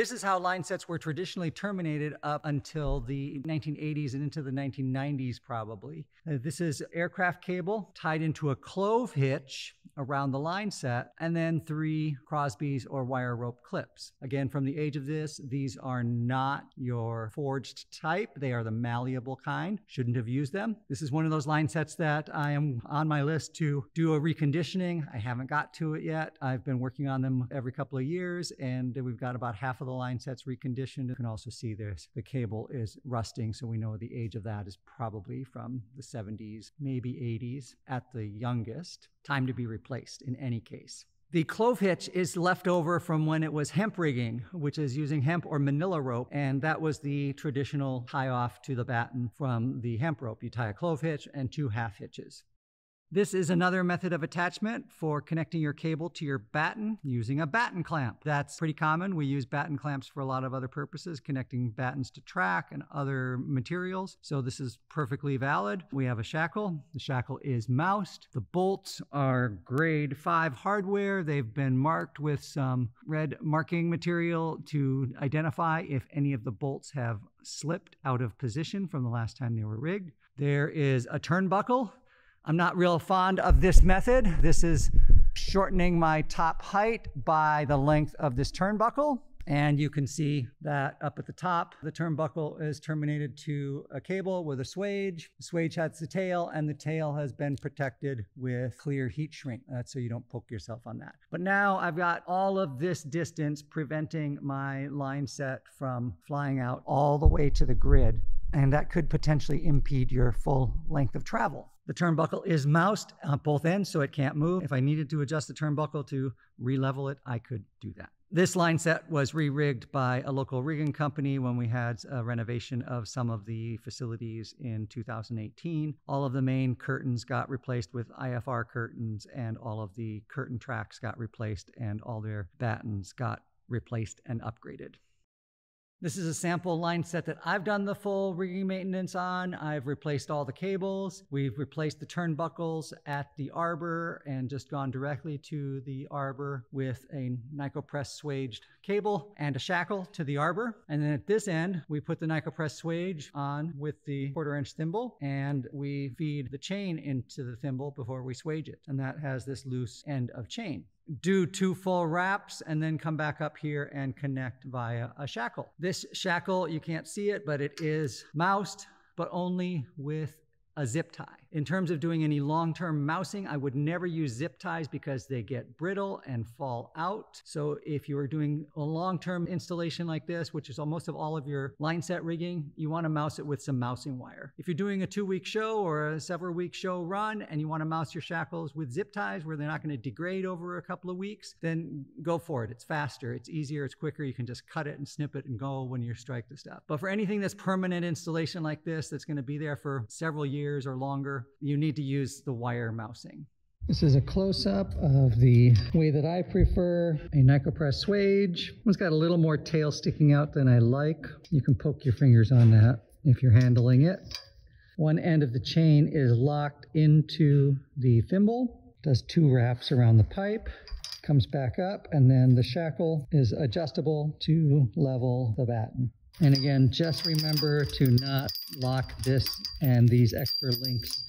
This is how line sets were traditionally terminated up until the 1980s and into the 1990s, probably. Uh, this is aircraft cable tied into a clove hitch around the line set, and then three Crosby's or wire rope clips. Again, from the age of this, these are not your forged type. They are the malleable kind. Shouldn't have used them. This is one of those line sets that I am on my list to do a reconditioning. I haven't got to it yet. I've been working on them every couple of years, and we've got about half of the line sets reconditioned. You can also see there's the cable is rusting, so we know the age of that is probably from the 70s, maybe 80s at the youngest. Time to be replaced in any case. The clove hitch is left over from when it was hemp rigging, which is using hemp or manila rope, and that was the traditional tie off to the batten from the hemp rope. You tie a clove hitch and two half hitches. This is another method of attachment for connecting your cable to your batten using a batten clamp. That's pretty common. We use batten clamps for a lot of other purposes, connecting battens to track and other materials. So this is perfectly valid. We have a shackle. The shackle is moused. The bolts are grade 5 hardware. They've been marked with some red marking material to identify if any of the bolts have slipped out of position from the last time they were rigged. There is a turnbuckle I'm not real fond of this method. This is shortening my top height by the length of this turnbuckle. And you can see that up at the top, the turnbuckle is terminated to a cable with a swage. The swage has the tail, and the tail has been protected with clear heat shrink. That's so you don't poke yourself on that. But now I've got all of this distance preventing my line set from flying out all the way to the grid and that could potentially impede your full length of travel. The turnbuckle is moused on both ends, so it can't move. If I needed to adjust the turnbuckle to re-level it, I could do that. This line set was re-rigged by a local rigging company when we had a renovation of some of the facilities in 2018. All of the main curtains got replaced with IFR curtains, and all of the curtain tracks got replaced, and all their battens got replaced and upgraded. This is a sample line set that I've done the full rigging maintenance on. I've replaced all the cables. We've replaced the turnbuckles at the arbor and just gone directly to the arbor with a Nycopress swaged cable and a shackle to the arbor. And then at this end, we put the Nycopress swage on with the quarter inch thimble and we feed the chain into the thimble before we swage it. And that has this loose end of chain do two full wraps and then come back up here and connect via a shackle. This shackle, you can't see it, but it is moused, but only with a zip tie. In terms of doing any long-term mousing, I would never use zip ties because they get brittle and fall out. So if you are doing a long-term installation like this, which is almost of all of your line set rigging, you want to mouse it with some mousing wire. If you're doing a two-week show or a several-week show run and you want to mouse your shackles with zip ties where they're not going to degrade over a couple of weeks, then go for it. It's faster, it's easier, it's quicker. You can just cut it and snip it and go when you strike the stuff. But for anything that's permanent installation like this, that's going to be there for several years or longer, you need to use the wire mousing. This is a close-up of the way that I prefer a Nycopress swage. One's got a little more tail sticking out than I like. You can poke your fingers on that if you're handling it. One end of the chain is locked into the thimble, does two wraps around the pipe, comes back up, and then the shackle is adjustable to level the batten. And again, just remember to not lock this and these extra links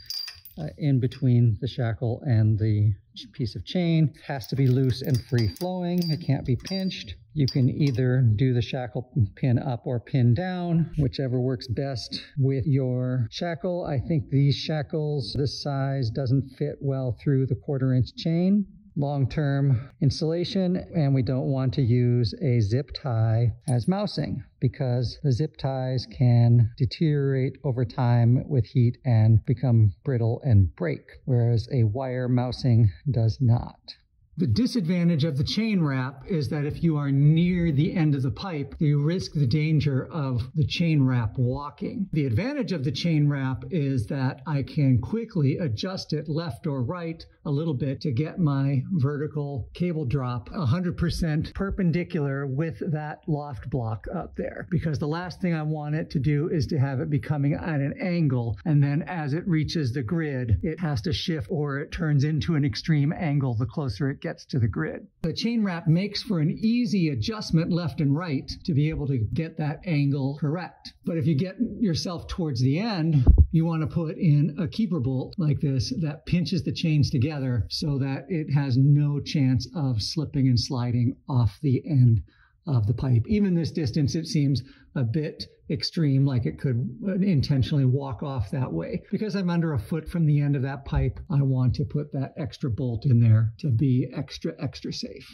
uh, in between the shackle and the piece of chain. It has to be loose and free flowing. It can't be pinched. You can either do the shackle pin up or pin down, whichever works best with your shackle. I think these shackles, this size doesn't fit well through the quarter inch chain long-term installation and we don't want to use a zip tie as mousing because the zip ties can deteriorate over time with heat and become brittle and break whereas a wire mousing does not. The disadvantage of the chain wrap is that if you are near the end of the pipe, you risk the danger of the chain wrap walking. The advantage of the chain wrap is that I can quickly adjust it left or right a little bit to get my vertical cable drop 100% perpendicular with that loft block up there. Because the last thing I want it to do is to have it becoming at an angle. And then as it reaches the grid, it has to shift or it turns into an extreme angle the closer it gets to the grid. The chain wrap makes for an easy adjustment left and right to be able to get that angle correct. But if you get yourself towards the end, you want to put in a keeper bolt like this that pinches the chains together so that it has no chance of slipping and sliding off the end of the pipe. Even this distance, it seems a bit extreme, like it could intentionally walk off that way. Because I'm under a foot from the end of that pipe, I want to put that extra bolt in there to be extra, extra safe.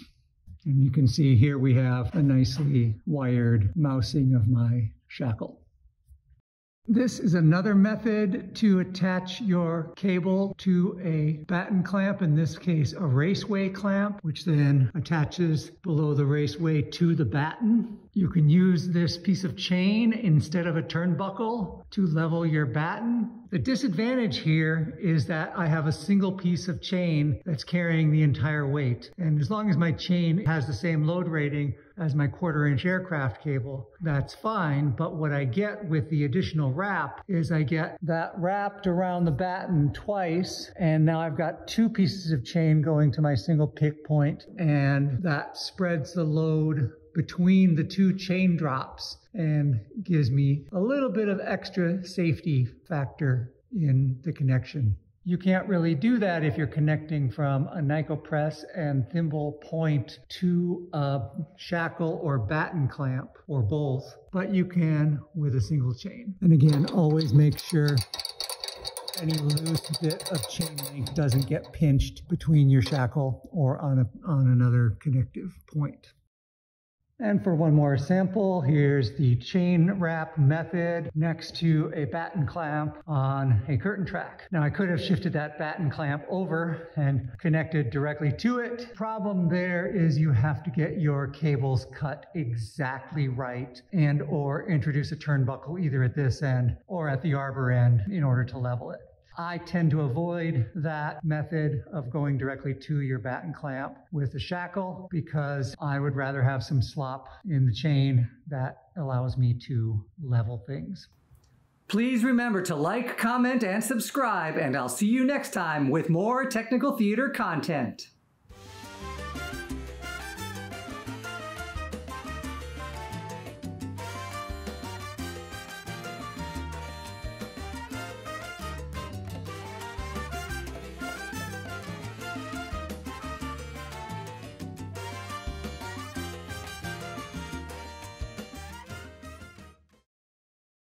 And you can see here we have a nicely wired mousing of my shackle. This is another method to attach your cable to a batten clamp, in this case a raceway clamp, which then attaches below the raceway to the batten. You can use this piece of chain instead of a turnbuckle to level your batten. The disadvantage here is that I have a single piece of chain that's carrying the entire weight. And as long as my chain has the same load rating as my quarter inch aircraft cable, that's fine. But what I get with the additional wrap is I get that wrapped around the batten twice. And now I've got two pieces of chain going to my single pick point and that spreads the load between the two chain drops and gives me a little bit of extra safety factor in the connection. You can't really do that if you're connecting from a Nycopress and thimble point to a shackle or batten clamp or both, but you can with a single chain. And again, always make sure any loose bit of chain link doesn't get pinched between your shackle or on, a, on another connective point. And for one more sample, here's the chain wrap method next to a batten clamp on a curtain track. Now I could have shifted that batten clamp over and connected directly to it. Problem there is you have to get your cables cut exactly right and or introduce a turnbuckle either at this end or at the arbor end in order to level it. I tend to avoid that method of going directly to your batten clamp with a shackle because I would rather have some slop in the chain that allows me to level things. Please remember to like, comment, and subscribe, and I'll see you next time with more technical theater content.